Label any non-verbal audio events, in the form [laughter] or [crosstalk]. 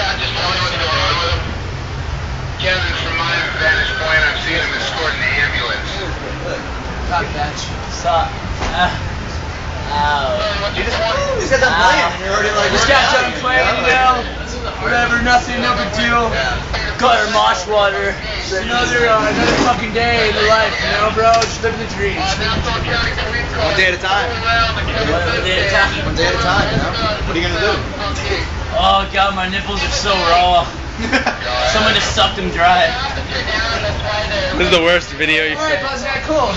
as they're Can you get out just tell me what's going on with him? Kevin, from my vantage point, I'm seeing him escorting the ambulance. Got bench. Suck. Uh, ow. You just want He's got that playing. and You're already like. Just got done playing, you know. Whatever, nothing, no big deal. Got our mosh water. Another, uh, another fucking day in the life, you know, bro. Just living the dreams. One day at a time. One day at a time. One day at a time, you know? What are you gonna do? Oh god, my nipples are so raw. [laughs] Someone just sucked them dry. This is the worst video you've Alright, Buzz, cool.